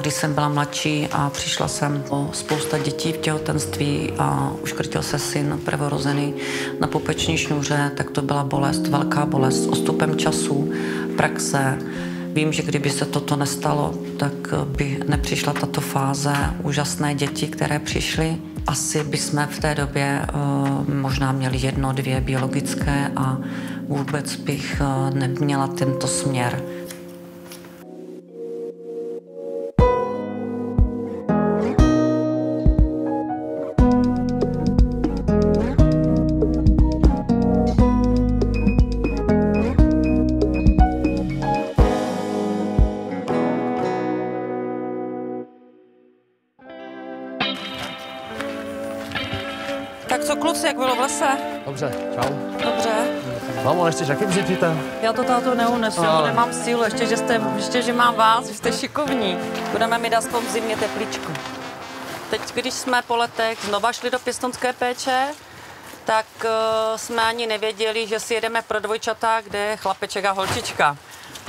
Když jsem byla mladší a přišla jsem o spousta dětí v těhotenství a uškrtil se syn prvorozený na pupeční šňůře, tak to byla bolest, velká bolest. S ostupem času, praxe, Vím, že kdyby se toto nestalo, tak by nepřišla tato fáze úžasné děti, které přišly. Asi bychom v té době uh, možná měli jedno, dvě biologické a vůbec bych uh, neměla tento směr. Dobře, čau. Dobře. Mámo, ještě jaký vzítíte? Já to táto neunesu, ale... nemám sílu, ještě že, jste, ještě, že mám vás, že jste šikovní. Budeme mít aspoň v zimě tepličku. Teď, když jsme po letech znova šli do pěstonské péče, tak uh, jsme ani nevěděli, že si jedeme pro dvojčata, kde je chlapeček a holčička.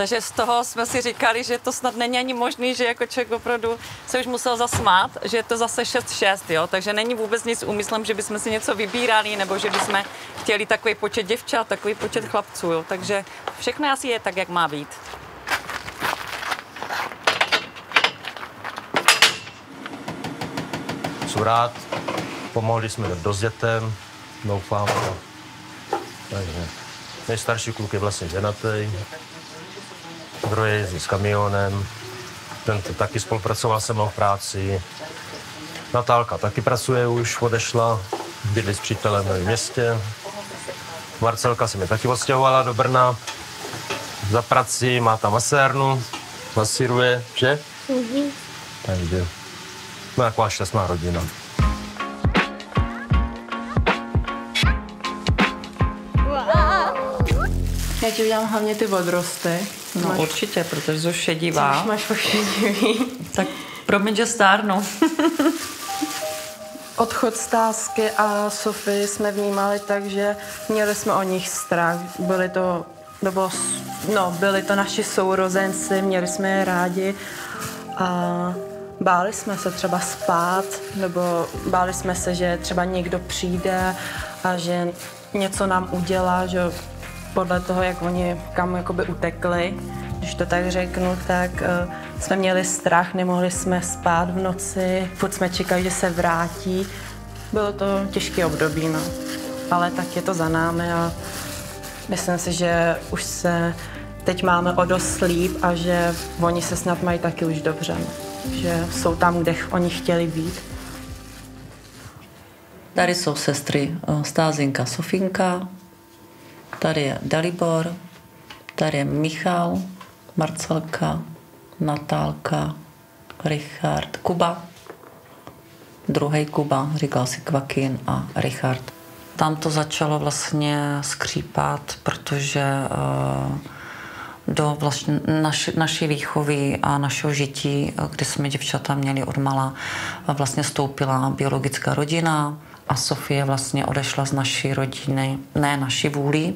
Takže z toho jsme si říkali, že to snad není ani možný, že jako člověk opravdu se už musel zasmát, že je to zase 6-6, jo, takže není vůbec nic úmyslem, že bychom si něco vybírali, nebo že bychom chtěli takový počet děvčat, takový počet chlapců, jo, takže všechno asi je tak, jak má být. Jsem rád, pomohli jsme dost dětem, doufám. Takže nejstarší kluk je vlastně ženatý, druhý jezdí s kamionem, ten to taky spolupracoval se mnou v práci. Natálka taky pracuje už, odešla, bydlí s přítelem v městě. Marcelka se mi taky odstěhovala do Brna za prací, má tam masérnu, masíruje, že? Mm-hmm. Takže, no taková šťastná rodina. Já ti udělám hlavně ty odrosty. No máš, určitě, protože jsou šedivá. Máš, máš šedivý. Tak promiň, že stárnu. Odchod Stásky a Sofie jsme vnímali tak, že měli jsme o nich strach. Byli to, nebo, no, byli to naši sourozenci, měli jsme je rádi a báli jsme se třeba spát, nebo báli jsme se, že třeba někdo přijde a že něco nám udělá, že podle toho, jak oni kam jakoby utekli, když to tak řeknu, tak uh, jsme měli strach, nemohli jsme spát v noci, furt jsme čekali, že se vrátí. Bylo to těžké období, no. Ale tak je to za námi a myslím si, že už se teď máme o dost líp a že oni se snad mají taky už dobře. No. Že jsou tam, kde oni chtěli být. Tady jsou sestry eh, Stázinka, Sofinka, Tady je Dalibor, tady je Michal, Marcelka, Natálka, Richard, Kuba, druhý Kuba, říkal si Kvakin a Richard. Tam to začalo vlastně skřípat, protože uh, do vlastně naši, naší výchovy a našeho žití, kdy jsme děvčata měli odmala, vlastně stoupila biologická rodina a Sofie vlastně odešla z naší rodiny, ne naší vůli,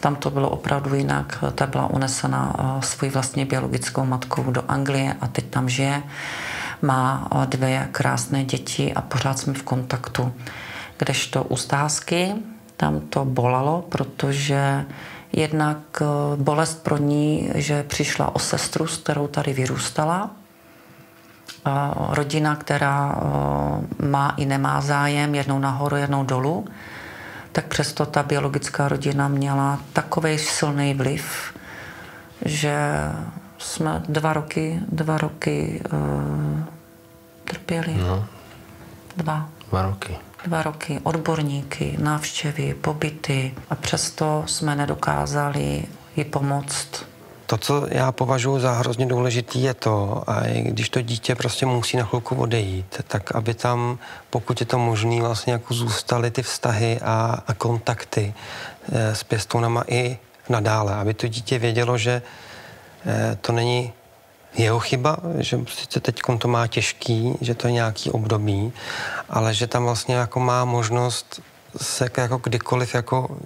tam to bylo opravdu jinak. Ta byla unesena eh, svojí vlastní biologickou matkou do Anglie a teď tam žije. Má eh, dvě krásné děti a pořád jsme v kontaktu. Kdežto u stázky, tam to bolalo, protože jednak eh, bolest pro ní, že přišla o sestru, s kterou tady vyrůstala, rodina, která má i nemá zájem, jednou nahoru, jednou dolů tak přesto ta biologická rodina měla takový silný vliv, že jsme dva roky, dva roky uh, trpěli. No. Dva. Dva roky. Dva roky. Odborníky, návštěvy, pobyty a přesto jsme nedokázali jí pomoct to, co já považuji za hrozně důležitý, je to, a když to dítě prostě musí na chvilku odejít, tak aby tam, pokud je to možné, vlastně jako zůstaly ty vztahy a, a kontakty e, s pěstounama i nadále, aby to dítě vědělo, že e, to není jeho chyba, že sice teď to má těžký, že to je nějaký období, ale že tam vlastně jako má možnost se jako kdykoliv jako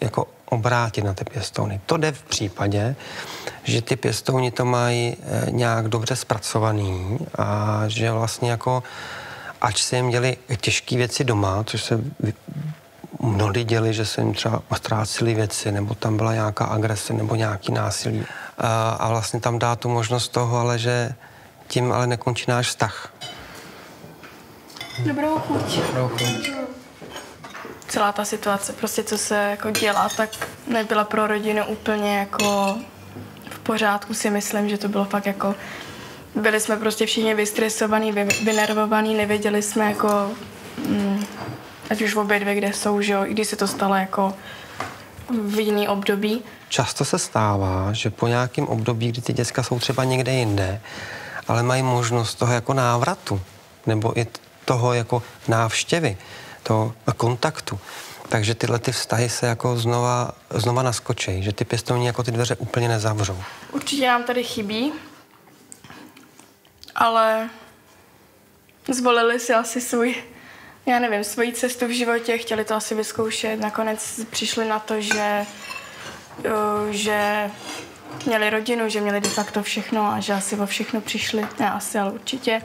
jako obrátit na ty pěstouny. To jde v případě, že ty pěstouni to mají eh, nějak dobře zpracovaný a že vlastně jako ač se jim děli těžké věci doma, což se mnohdy děli, že se jim třeba ztrácely věci, nebo tam byla nějaká agrese, nebo nějaký násilí. A, a vlastně tam dá tu možnost toho, ale že tím ale nekončí náš vztah. Dobrou chuť. Dobrou chuť. Celá ta situace, prostě co se jako dělá, tak nebyla pro rodinu úplně jako v pořádku si myslím, že to bylo fakt jako byli jsme prostě všichni vystresovaní, vy, vynervovaní, nevěděli jsme jako, mm, ať už obě dvě, kde jsou, že jo, i když se to stalo jako v jiný období. Často se stává, že po nějakém období, kdy ty děcka jsou třeba někde jinde, ale mají možnost toho jako návratu, nebo i toho jako návštěvy, toho kontaktu. Takže tyhle ty vztahy se jako znova, znova naskočí, že ty pěstouni jako ty dveře úplně nezavřou. Určitě nám tady chybí, ale zvolili si asi svůj, já nevím, svoji cestu v životě, chtěli to asi vyzkoušet, nakonec přišli na to, že, že měli rodinu, že měli de facto všechno a že asi o všechno přišli, ne asi, ale určitě.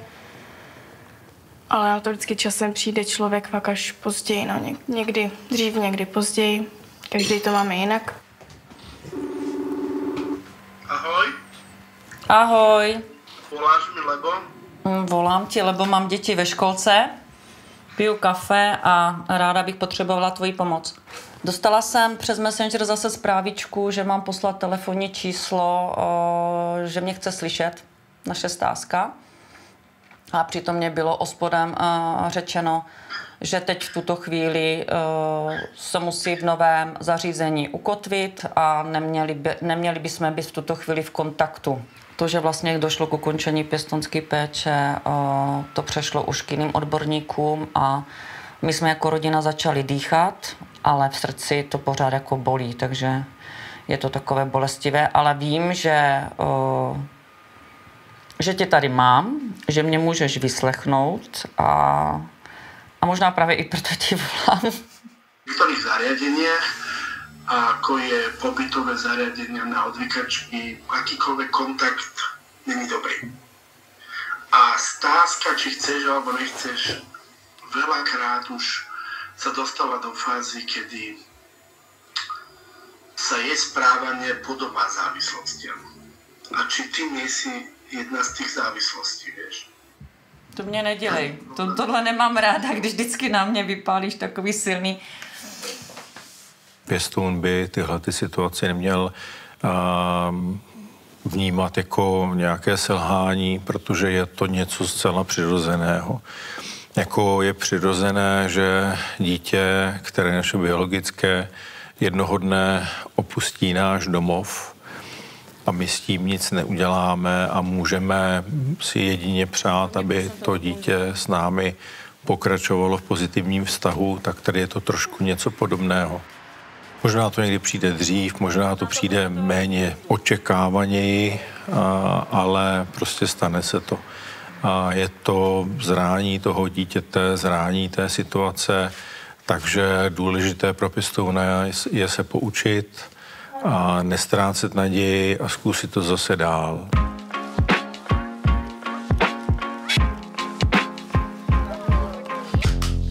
Ale na to vždycky časem přijde člověk fakt až později, no někdy dřív, někdy později. Každý to máme jinak. Ahoj. Ahoj. Voláš mi, lebo? Mm, volám ti, lebo mám děti ve školce, piju kafe a ráda bych potřebovala tvoji pomoc. Dostala jsem přes Messenger zase zprávičku, že mám poslat telefonní číslo, že mě chce slyšet, naše stázka. A přitom mě bylo ospodem řečeno, že teď v tuto chvíli se musí v novém zařízení ukotvit a neměli, by, neměli bychom být v tuto chvíli v kontaktu. To, že vlastně došlo k ukončení pěstonské péče, to přešlo už k jiným odborníkům a my jsme jako rodina začali dýchat, ale v srdci to pořád jako bolí, takže je to takové bolestivé, ale vím, že, že tě tady mám, že mě můžeš vyslechnout a, a možná právě i proto ti volám. V některých zariadeniach ako je pobytové zariadenia na odvykačky, akýkoľvek kontakt není dobrý. A stázka, či chceš alebo nechceš, veľakrát už sa dostala do fázy, kedy sa jej správanie podobá závislostiam. A či ty nie si jedna z těch závislostí, vieš? To mě nedělej. To, tohle nemám ráda, když vždycky na mě vypálíš takový silný pěstoun by tyhle ty situace neměl uh, vnímat jako nějaké selhání, protože je to něco zcela přirozeného. Jako je přirozené, že dítě, které je naše biologické, jednoho dne opustí náš domov a my s tím nic neuděláme a můžeme si jedině přát, aby to dítě s námi pokračovalo v pozitivním vztahu, tak tady je to trošku něco podobného. Možná to někdy přijde dřív, možná to přijde méně očekávaněji, ale prostě stane se to. A je to zrání toho dítěte, zrání té situace, takže důležité pro pěstouna je se poučit a nestrácet naději a zkusit to zase dál.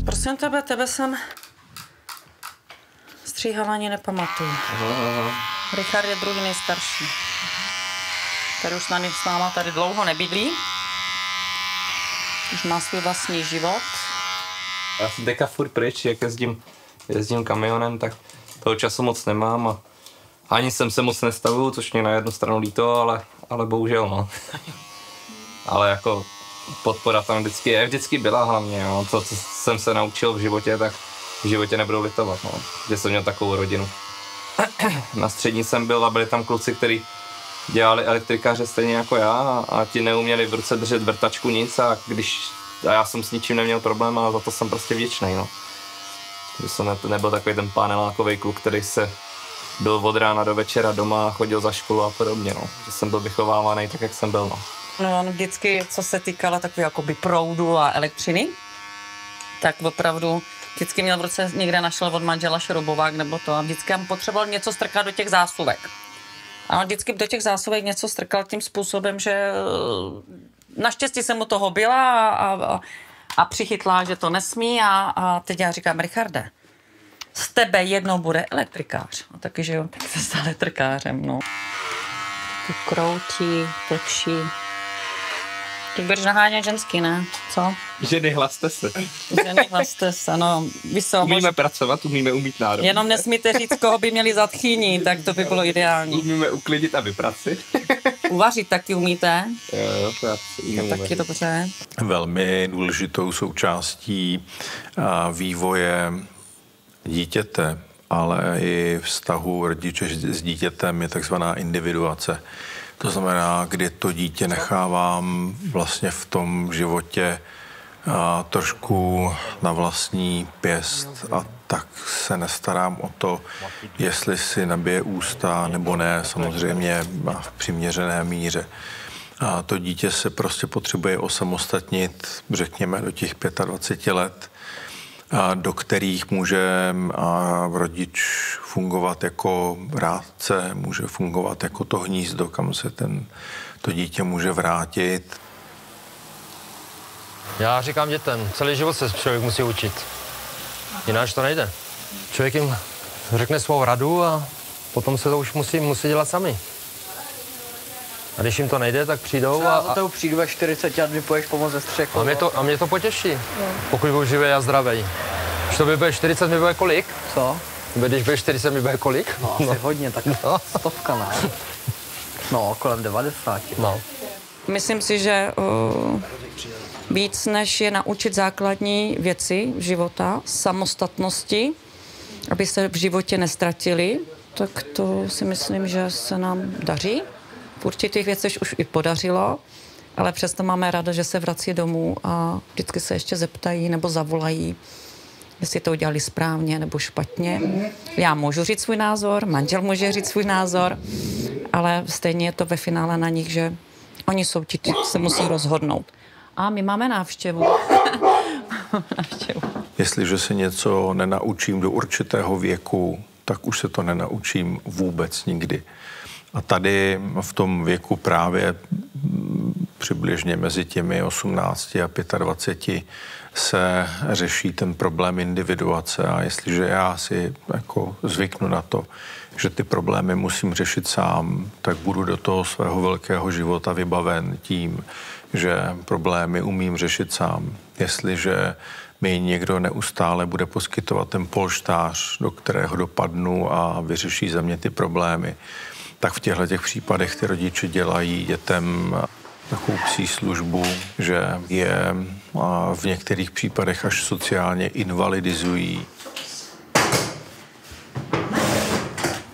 Prosím tebe, tebe jsem stříhala ani nepamatuju. Richard je druhý nejstarší. Který už na s náma tady dlouho nebydlí. Už má svůj vlastní život. Já jsem teďka furt pryč, jak jezdím, jezdím kamionem, tak toho času moc nemám a ani jsem se moc nestavuju, což mě na jednu stranu líto, ale, ale bohužel no. ale jako podpora tam vždycky je, vždycky byla hlavně, jo. To, co jsem se naučil v životě, tak v životě nebudou litovat, no. že jsem měl takovou rodinu. Na střední jsem byl a byli tam kluci, kteří dělali elektrikáře stejně jako já a, ti neuměli v ruce držet vrtačku nic a když a já jsem s ničím neměl problém a za to jsem prostě vděčný, no. Že jsem ne, nebyl takový ten panelákový kluk, který se byl od rána do večera doma, chodil za školu a podobně, no. Že jsem byl vychovávaný tak, jak jsem byl, no. No, vždycky, co se týkalo takové jakoby proudu a elektřiny, tak opravdu vždycky měl v ruce, někde našel od manžela šrobovák nebo to a vždycky tam potřeboval něco strkat do těch zásuvek. A on vždycky do těch zásuvek něco strkal tím způsobem, že eh, naštěstí jsem mu toho byla a, a, a přichytla, že to nesmí a, a teď já říkám, Richarde, z tebe jednou bude elektrikář. A taky, že jo, tak se stal elektrikářem, no. Tu kroutí, točí. Ty budeš nahánět ženský, ne? Co? Ženy, hlaste se. Ženy, hlaste se, no. Víš co, Umíme mož- pracovat, umíme umít národ. Jenom nesmíte říct, koho by měli za tchýní, tak to by bylo ideální. Umíme uklidit a vypracit. Uvařit taky umíte? jo, jo, to já umím Taky dobře. Velmi důležitou součástí vývoje dítěte, ale i vztahu rodiče s dítětem je takzvaná individuace. To znamená, kdy to dítě nechávám vlastně v tom životě a, trošku na vlastní pěst a tak se nestarám o to, jestli si nabije ústa nebo ne, samozřejmě v přiměřené míře. A to dítě se prostě potřebuje osamostatnit, řekněme, do těch 25 let, do kterých může rodič fungovat jako rádce, může fungovat jako to hnízdo, kam se ten, to dítě může vrátit. Já říkám dětem, celý život se člověk musí učit. Jinak to nejde. Člověk jim řekne svou radu a potom se to už musí, musí dělat sami. A když jim to nejde, tak přijdou a, Já a, toho přijdu ve 40 a mi půjdeš pomoct ze střechu. a, mě to, a mě to potěší, pokud budu živý a zdravý. Když to by bude 40, mi bude kolik? Co? Když bude 40, mi bude kolik? No, asi hodně, tak stovka, ne? No, kolem 90. No. Myslím si, že uh, víc než je naučit základní věci života, samostatnosti, aby se v životě nestratili, tak to si myslím, že se nám daří. Určitých věcech už i podařilo, ale přesto máme ráda, že se vrací domů a vždycky se ještě zeptají nebo zavolají, jestli to udělali správně nebo špatně. Já můžu říct svůj názor, manžel může říct svůj názor, ale stejně je to ve finále na nich, že oni jsou ti, ti se musí rozhodnout. A my máme návštěvu. návštěvu. Jestliže se něco nenaučím do určitého věku, tak už se to nenaučím vůbec nikdy. A tady v tom věku právě přibližně mezi těmi 18 a 25 se řeší ten problém individuace a jestliže já si jako zvyknu na to, že ty problémy musím řešit sám, tak budu do toho svého velkého života vybaven tím, že problémy umím řešit sám. Jestliže mi někdo neustále bude poskytovat ten polštář, do kterého dopadnu a vyřeší za mě ty problémy, tak v těchto těch případech ty rodiče dělají dětem takovou psí službu, že je a, v některých případech až sociálně invalidizují.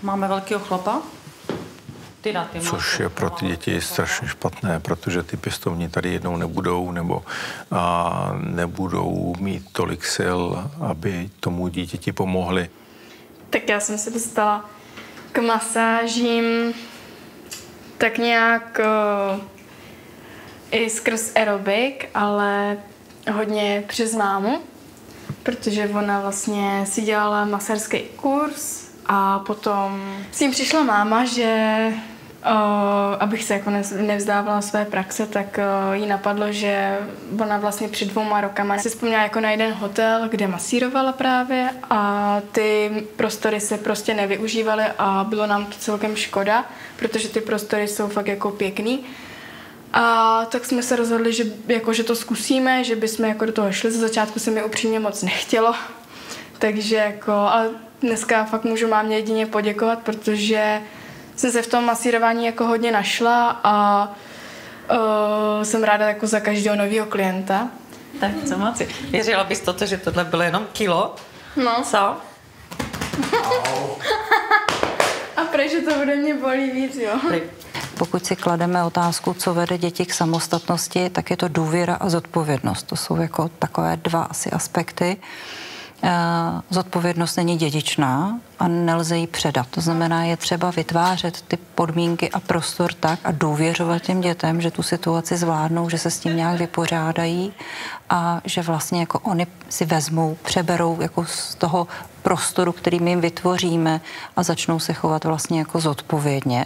Máme velkého chlapa? Ty na ty Což je pro ty děti strašně špatné, protože ty pěstovní tady jednou nebudou nebo a, nebudou mít tolik sil, aby tomu dítěti pomohli. Tak já jsem se dostala k masážím tak nějak uh, i skrz aerobik, ale hodně přes mámu, protože ona vlastně si dělala masérský kurz a potom s tím přišla máma, že uh, abych se jako nevzdávala své praxe, tak uh, jí napadlo, že ona vlastně před dvouma rokama si vzpomněla jako na jeden hotel, kde masírovala právě a ty prostory se prostě nevyužívaly a bylo nám to celkem škoda, protože ty prostory jsou fakt jako pěkný. A tak jsme se rozhodli, že, jako, že to zkusíme, že bychom jako do toho šli. Za začátku se mi upřímně moc nechtělo, takže jako, ale dneska fakt můžu mámě jedině poděkovat, protože jsem se v tom masírování jako hodně našla a uh, jsem ráda jako za každého nového klienta. Tak co moci. Věřila bys to, že tohle bylo jenom kilo? No. Co? A proč to bude mě bolí víc, jo? Pokud si klademe otázku, co vede děti k samostatnosti, tak je to důvěra a zodpovědnost. To jsou jako takové dva asi aspekty. Zodpovědnost není dědičná a nelze ji předat. To znamená, je třeba vytvářet ty podmínky a prostor tak a důvěřovat těm dětem, že tu situaci zvládnou, že se s tím nějak vypořádají a že vlastně jako oni si vezmou, přeberou jako z toho prostoru, který my jim vytvoříme a začnou se chovat vlastně jako zodpovědně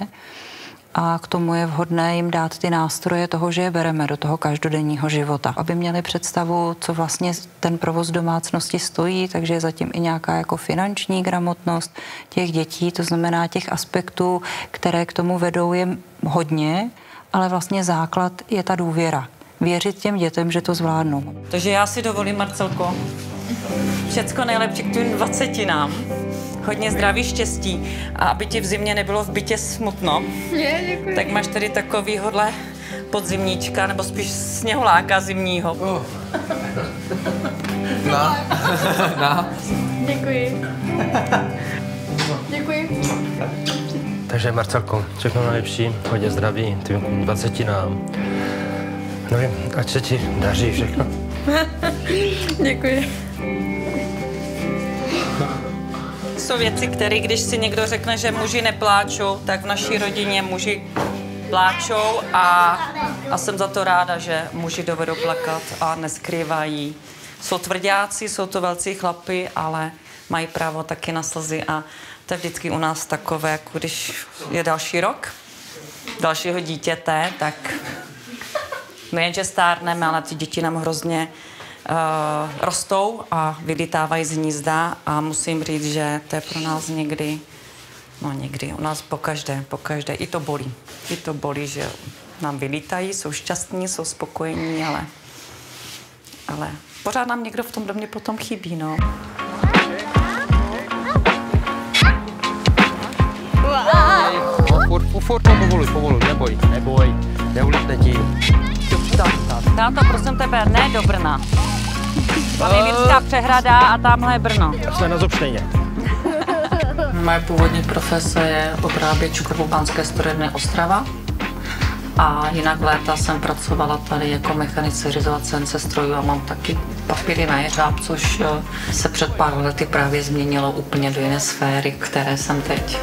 a k tomu je vhodné jim dát ty nástroje toho, že je bereme do toho každodenního života, aby měli představu, co vlastně ten provoz domácnosti stojí, takže je zatím i nějaká jako finanční gramotnost těch dětí, to znamená těch aspektů, které k tomu vedou je hodně, ale vlastně základ je ta důvěra. Věřit těm dětem, že to zvládnou. Takže já si dovolím, Marcelko, všecko nejlepší k tvým dvacetinám hodně zdraví, štěstí a aby ti v zimě nebylo v bytě smutno, Je, děkuji. tak máš tady takovýhodle podzimníčka, nebo spíš sněhuláka zimního. Oh. Na. Na. Děkuji. Děkuji. Takže Marcelko, všechno nejlepší, hodně zdraví, tvým dvacetinám. Nevím, ať se ti daří všechno. Děkuji. Jsou věci, které když si někdo řekne, že muži nepláčou, tak v naší rodině muži pláčou a, a jsem za to ráda, že muži dovedou plakat a neskrývají. Jsou tvrdáci, jsou to velcí chlapy, ale mají právo taky na slzy a to je vždycky u nás takové, jako když je další rok dalšího dítěte, tak nejenže stárneme, ale ty děti nám hrozně uh, rostou a vylítávají z hnízda a musím říct, že to je pro nás někdy, no někdy, u nás po každé, po každé, i to bolí. I to bolí, že nám vylítají, jsou šťastní, jsou spokojení, ale, ale pořád nám někdo v tom domě potom chybí, no. Furt, furt to povoluj, povoluj, neboj, neboj, neulítne ti. Táto, prosím tebe, ne do Brna. Tam je Lírská přehrada a tamhle je Brno. Jsme na Zobštejně. Moje původní profese je obráběčka v Banské strojebny Ostrava. A jinak léta jsem pracovala tady jako mechanice řizovace strojů a mám taky papíry na jeřáb, což eh, se před pár lety právě změnilo úplně do jiné sféry, které jsem teď.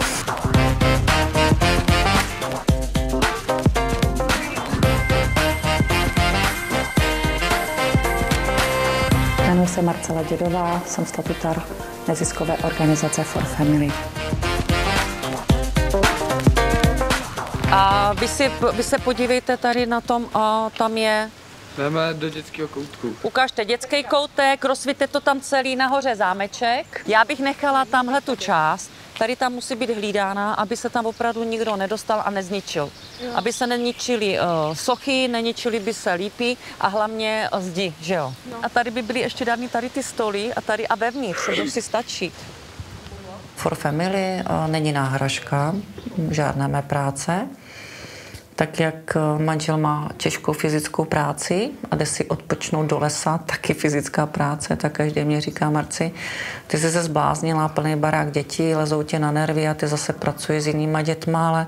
Se Marcela Dědová, jsem statutár neziskové organizace For Family. A vy, si, vy se podívejte tady na tom, a tam je, Jdeme do dětského koutku. ukážte dětský koutek, rozsvíte to tam celý nahoře zámeček. Já bych nechala tamhle tu část, tady tam musí být hlídána, aby se tam opravdu nikdo nedostal a nezničil. Aby se neničily uh, sochy, neničily by se lípy a hlavně uh, zdi, že jo. A tady by byly ještě dány tady ty stoly a tady a vevnitř, to si stačí. For Family uh, není náhražka žádné mé práce. Tak jak uh, manžel má těžkou fyzickou práci a jde si odpočnout do lesa, taky fyzická práce, tak každý mě říká, Marci, ty jsi se zbláznila, plný barák dětí, lezou tě na nervy a ty zase pracuješ s jinýma dětma, ale,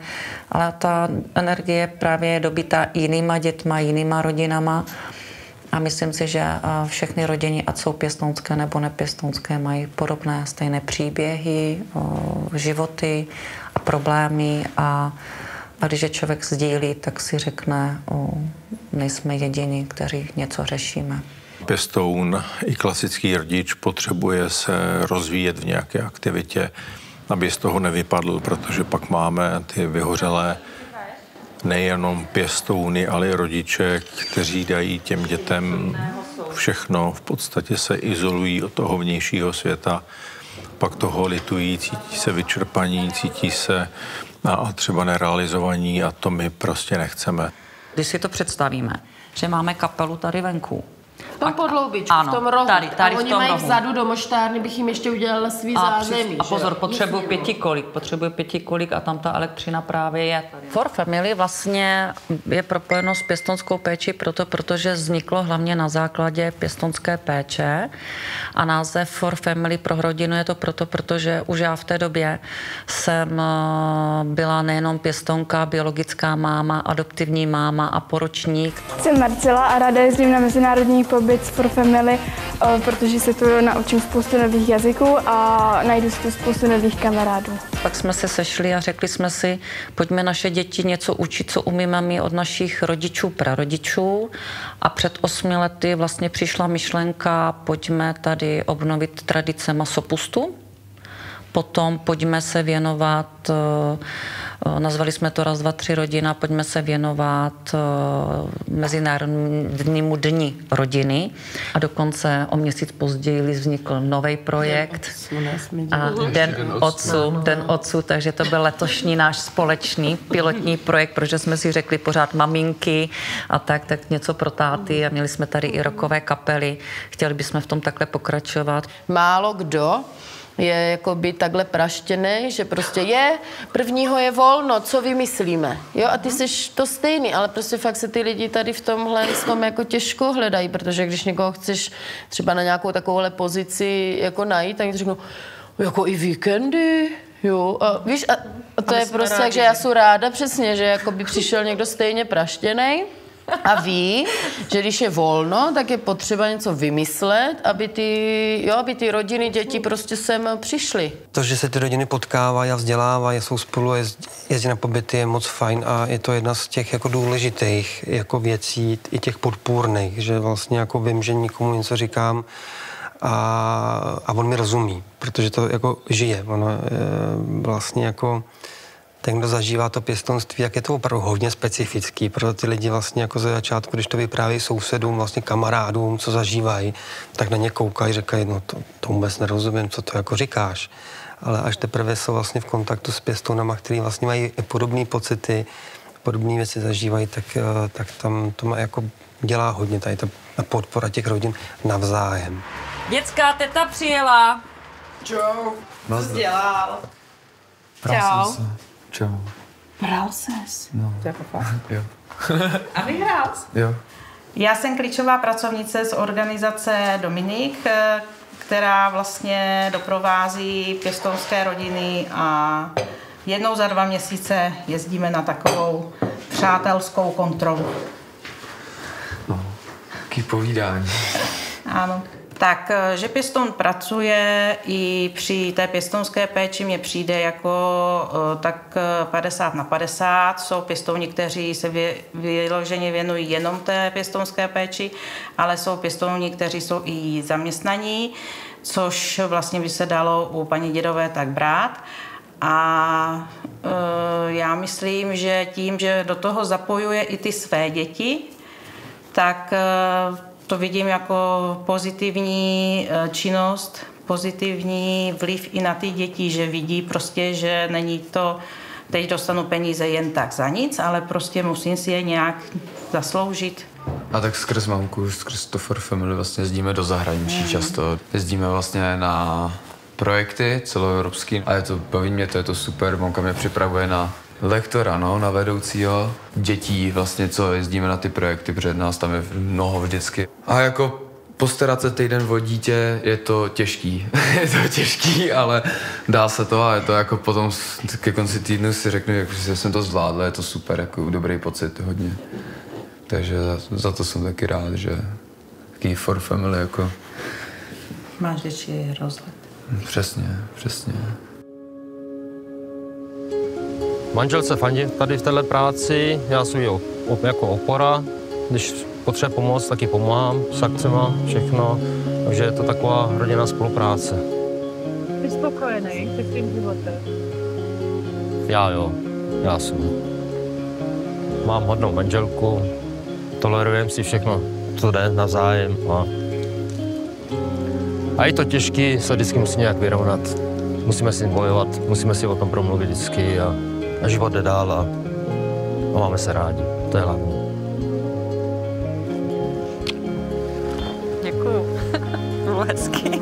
ale ta energie právě je dobitá jinýma dětma, jinýma rodinama. A myslím si, že a, všechny rodiny, ať jsou pěstounské nebo nepěstounské, mají podobné stejné příběhy, o, životy a problémy a, a když je člověk sdílí, tak si řekne, o, nejsme jediní, kteří něco řešíme. Pěstoun i klasický rodič potřebuje se rozvíjet v nějaké aktivitě, aby z toho nevypadl, protože pak máme ty vyhořelé nejenom pěstouny, ale i rodiče, kteří dají těm dětem všechno, v podstatě se izolují od toho vnějšího světa, pak toho litují, cítí se vyčerpaní, cítí se a, a třeba nerealizovaní a to my prostě nechceme. Když si to představíme, že máme kapelu tady venku, tom podloubičku, Ano, v tom rohu. tady, tady a v oni tom mají rohu. vzadu do moštárny, bych jim ještě udělala svý A, zázemí. přes, a pozor, potřebuji pětikolik, potřebuji pětikolik a tam ta elektřina právě je. For Family vlastně je propojeno s pěstonskou péči proto, protože vzniklo hlavně na základě pěstonské péče a název For Family pro rodinu je to proto, protože už já v té době jsem eh, byla nejenom pěstonka, biologická máma, adoptivní máma a poročník. Jsem Marcela a ráda jezdím na mezinárodní pobyt for family, eh, protože se tu naučím spoustu nových jazyků a najdu si tu spoustu nových kamarádů. Pak jsme se sešli a řekli jsme si, pojďme naše děti něco učit, co umíme my od našich rodičů, prarodičů. A před osmi lety vlastně přišla myšlenka, pojďme tady obnovit tradice masopustu, Potom pojďme se věnovat, eh, eh, nazvali jsme to raz, dva, tři rodina, pojďme se věnovat eh, Mezinárodnímu dní rodiny. A dokonce o měsíc později vznikl nový projekt. A Den otců, Den otců, takže to byl letošní náš společný pilotní projekt, protože jsme si řekli pořád maminky a tak, tak něco pro táty a měli jsme tady i rokové kapely. Chtěli bychom v tom takhle pokračovat. Málo kdo je jako by takhle praštěný, že prostě je, prvního je volno, co vymyslíme. Jo, a ty jsi to stejný, ale prostě fakt se ty lidi tady v tomhle s tom jako těžko hledají, protože když někoho chceš třeba na nějakou takovouhle pozici jako najít, tak ti řeknou, jako i víkendy, Jo, a víš, a, a to A je prostě tak, že já jsem ráda přesně, že jako by přišel někdo stejně praštěnej a ví, že když je volno, tak je potřeba něco vymyslet, aby ty, jo, aby ty rodiny, děti prostě sem přišly. To, že se ty rodiny potkávají a vzdělávají, jsou spolu, jezdí, jezdí na pobyty, je moc fajn a je to jedna z těch jako důležitých jako věcí, i těch podpůrných, že vlastně jako vím, že nikomu něco říkám a, a on mi rozumí, protože to jako žije. Ono e, vlastně jako ten, kdo zažívá to pěstonství, jak je to opravdu hodně specifický pro ty lidi vlastně jako ze začátku, když to vyprávějí sousedům, vlastně kamarádům, co zažívají, tak na ně koukají, říkají, no to, to vůbec nerozumím, co to jako říkáš. Ale až teprve jsou vlastně v kontaktu s pěstounama, který vlastně mají podobné pocity, podobné věci zažívají, tak, eh, tak tam to má jako dělá hodně tady ta podpora těch rodin navzájem. Dětská teta přijela. Čau. Co jsi dělal? Čau. Čau. Bral ses. No. To je jako fakt. Jo. A vyhrál jsi. Jo. Já jsem klíčová pracovnice z organizace Dominik, eh, která vlastně doprovází pěstounské rodiny a jednou za dva měsíce jezdíme na takovou přátelskou kontrolu. Taký povídání. Ano. Tak, eh, že pěstoun pracuje i při té pěstounské péči mně přijde jako eh, tak eh, 50 na 50. Jsou pěstouni, kteří se vyloženě věnují jenom té pěstounské péči, ale jsou pěstouni, kteří jsou i zaměstnaní, což vlastně by se dalo u paní dědové tak brát. A e, já myslím, že tím, že do toho zapojuje i ty své děti, tak eh, to vidím jako pozitivní eh, činnost, pozitivní vliv i na ty děti, že vidí prostě, že není to, teď dostanu peníze jen tak za nic, ale prostě musím si je nějak zasloužit. A tak skrz mamku, skrz to for Family vlastně jezdíme do zahraničí Mhm. často. Jezdíme vlastně na projekty celoevropský a je to, baví mě to, je to super. Mamka mě připravuje na lektora, no, na vedoucího dětí, vlastně, co jezdíme na ty projekty, protože nás tam je mnoho vždycky. A jako postarat se týden o dítě je to těžký. je to těžký, ale dá se to a je to jako potom ke konci týdnu si řeknu, jako, že jsem to zvládl, je to super, jako dobrý pocit hodně. Takže za, za to jsem taky rád, že taký for family jako Máš větší rozhled. přesně, přesně. Manželce fandím tady v této práci, já jsem jí op- jako opora, když potřebuje pomoc, taky pomáhám s akcema, všechno, takže je to taková rodinná spolupráce. Jsi spokojený se svým životem? Já jo, já jsem. Mám hodnou manželku, tolerujeme si všechno, co jde navzájem a a je to těžké se vždycky musí nějak vyrovnat. Musíme si bojovat, musíme si o tom promluvit vždycky a, a život jde dál a, a máme se rádi. To je hlavní. Děkuju. Bylo hezky.